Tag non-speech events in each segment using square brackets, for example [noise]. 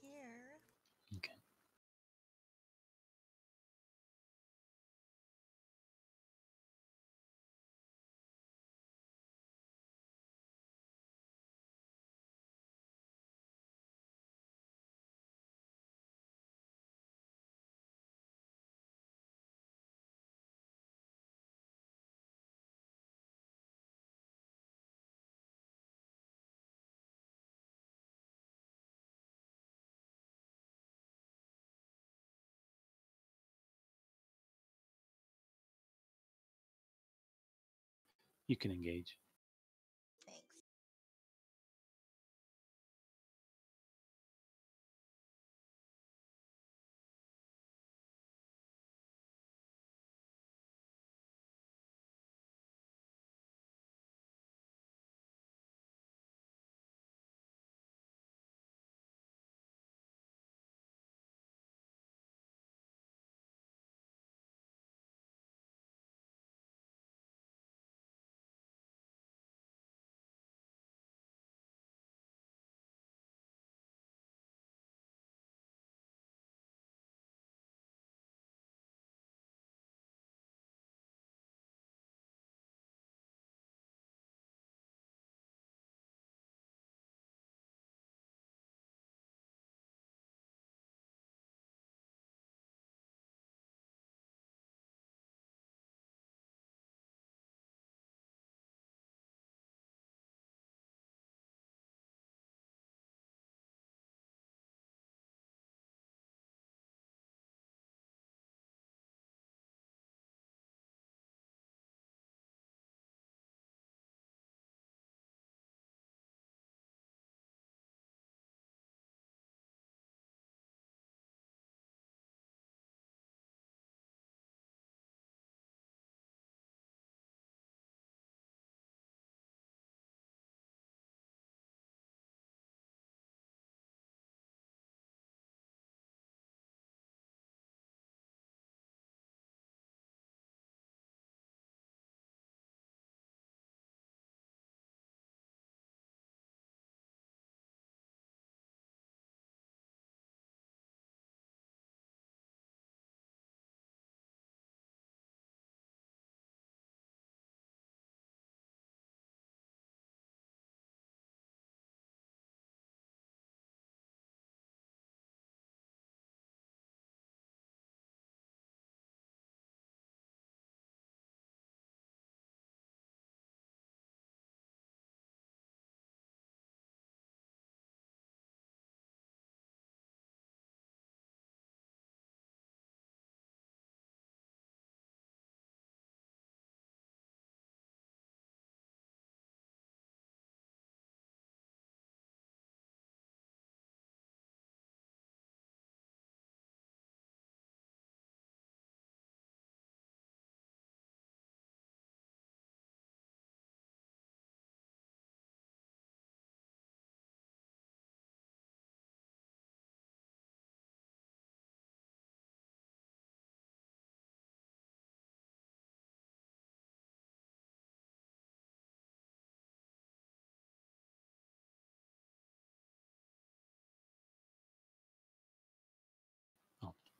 here. Okay. You can engage.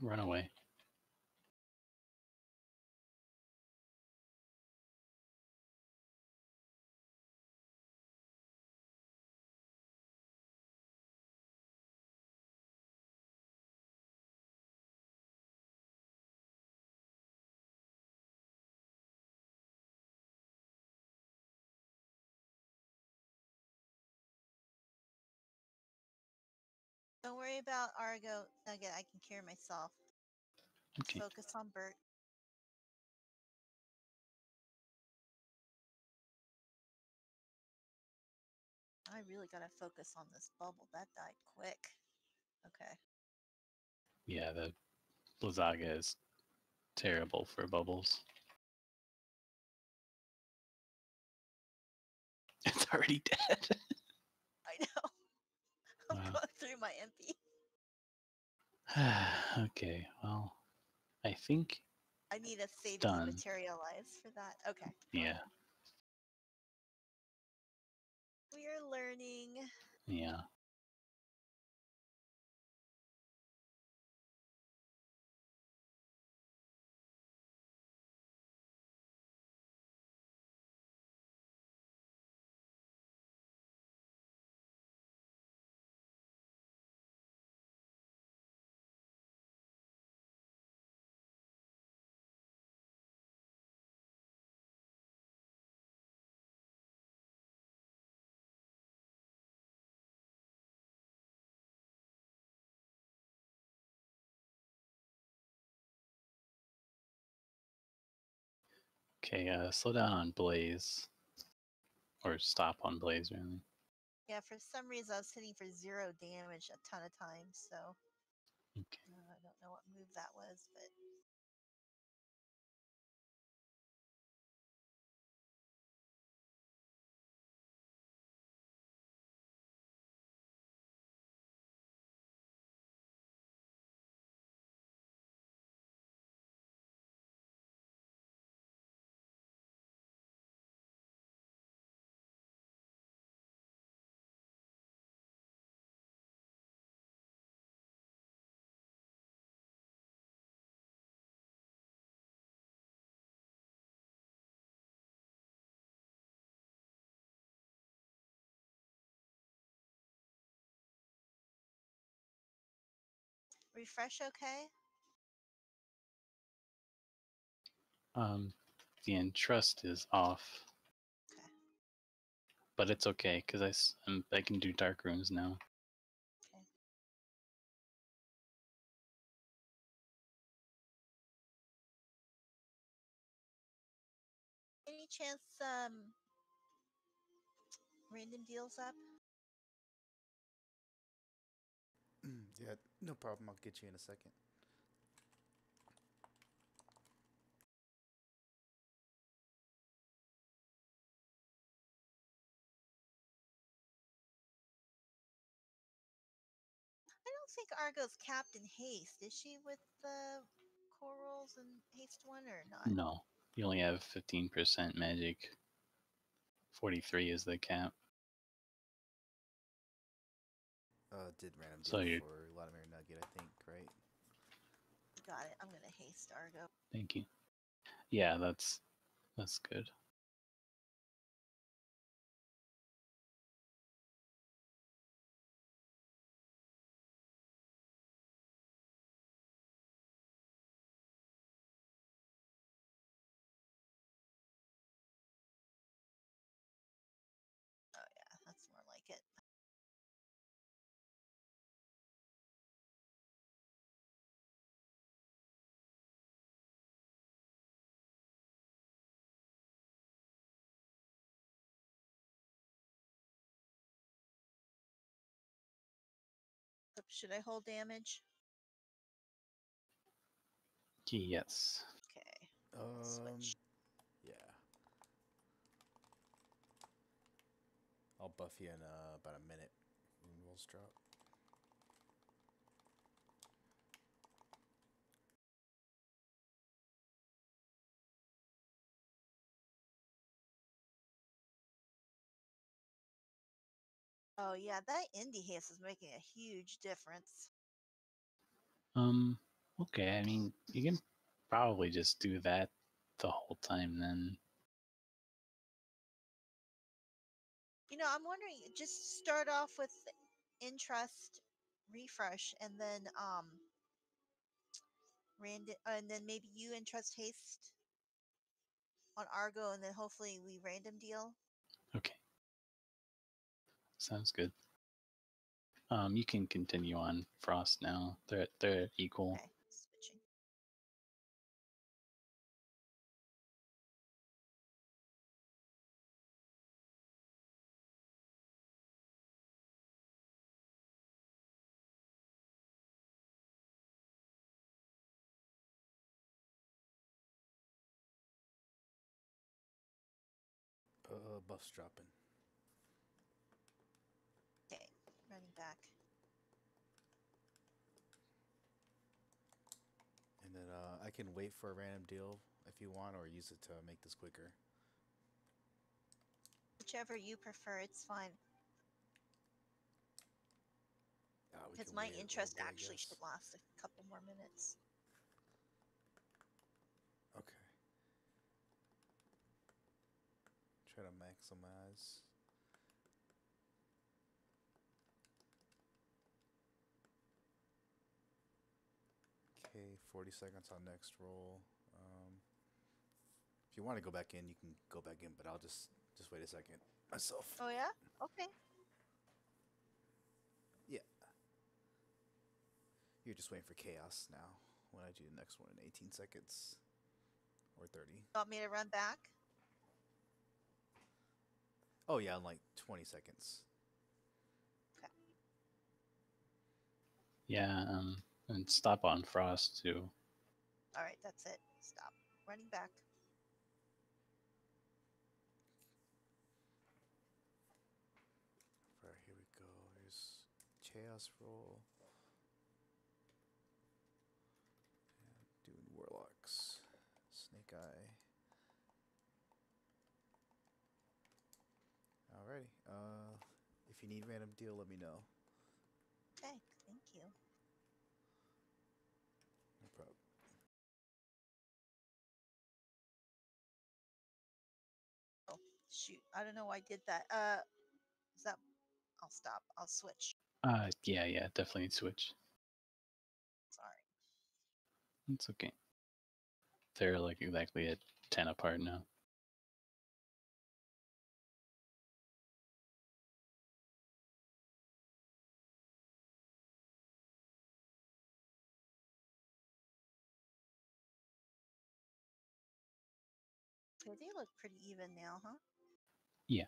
Run away. Don't worry about Argo Nugget. I can cure myself. Okay. focus on Bert. I really gotta focus on this bubble. That died quick. Okay. Yeah, the Blizzaga is terrible for bubbles. [laughs] It's already dead. I know. [laughs] I'm Wow. going through my MP. [sighs] okay, well, I think, I need a save Done. materialize for that. Okay. yeah, We are learning. yeah. Okay, uh, slow down on Blaze. Or stop on Blaze, really. Yeah, for some reason I was hitting for zero damage a ton of times, so Okay. uh, I don't know what move that was, but refresh okay? Um, the entrust is off. Okay. But it's okay, because I, I can do dark rooms now. Okay. Any chance um random deals up? Yeah, no problem. I'll get you in a second. I don't think Argo's capped in haste. Is she with the corals and haste one or not? No, you only have 15% magic. 43 is the cap. Uh, did random So you- for Latimer Nugget, I think, right? Got it. I'm gonna haste Argo. Thank you. Yeah, that's that's good. Should I hold damage? Yes. Okay. Um, switch. yeah. I'll buff you in uh, about a minute. Rune rolls drop. Yeah, that indi haste is making a huge difference. Um. Okay. I mean, you can probably just do that the whole time then. You know, I'm wondering, just start off with entrust, refresh, and then um, random, and then maybe you entrust haste on Argo, and then hopefully we random deal. Okay. Sounds good. Um, you can continue on Frost now. They're they're equal. Okay, switching. Uh, buffs dropping. Okay, running back. And then uh, I can wait for a random deal if you want, or use it to make this quicker. Whichever you prefer, it's fine. Uh, Because can my wait a little interest bit, actually should last a couple more minutes. Okay. Try to maximize. Okay, 40 seconds on next roll. Um, if you want to go back in, you can go back in, but I'll just just wait a second myself. Oh yeah? Okay. Yeah. You're just waiting for chaos now when I do the next one in 18 seconds. or 30. You Want me to run back? Oh yeah, in like 20 seconds. Okay. Yeah, um, and stop on frost too. All right, that's it. Stop. Running back. Alright, here we go. Here's Chaos roll. And doing Warlocks. Snake Eye. Alrighty. Uh, if you need random deal, let me know. Okay, thank you. No problem. Shoot, I don't know why I did that. Uh, is that? I'll stop. I'll switch. Uh, yeah, yeah, definitely switch. Sorry. It's okay. They're like exactly at ten apart now. They look pretty even now, huh? Yeah.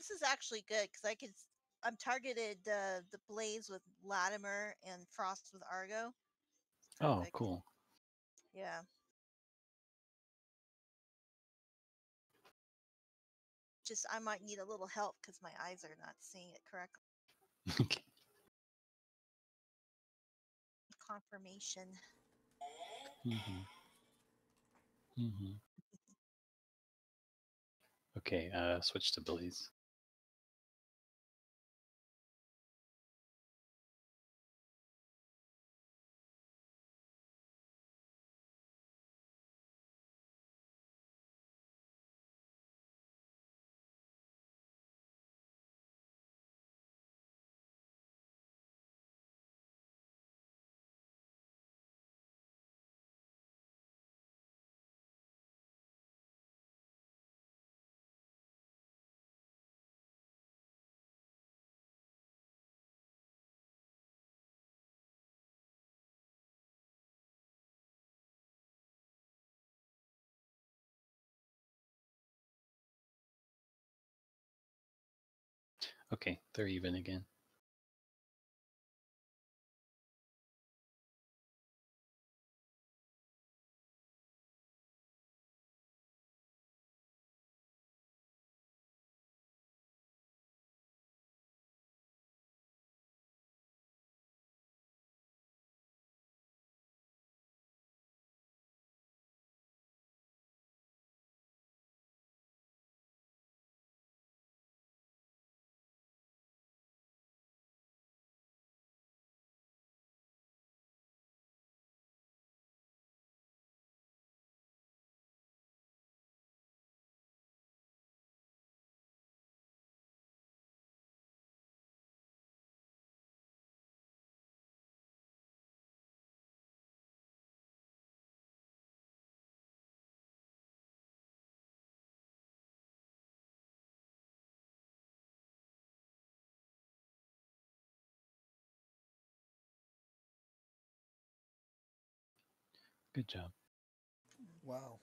This is actually good because I could. I'm targeted uh, the Blaze with Latimer and Frost with Argo. Oh, cool. Yeah. Just I might need a little help because my eyes are not seeing it correctly. [laughs] Okay. Confirmation. hmm hmm [laughs] Okay, uh, switch to Blaze. Okay, they're even again. Good job. Wow.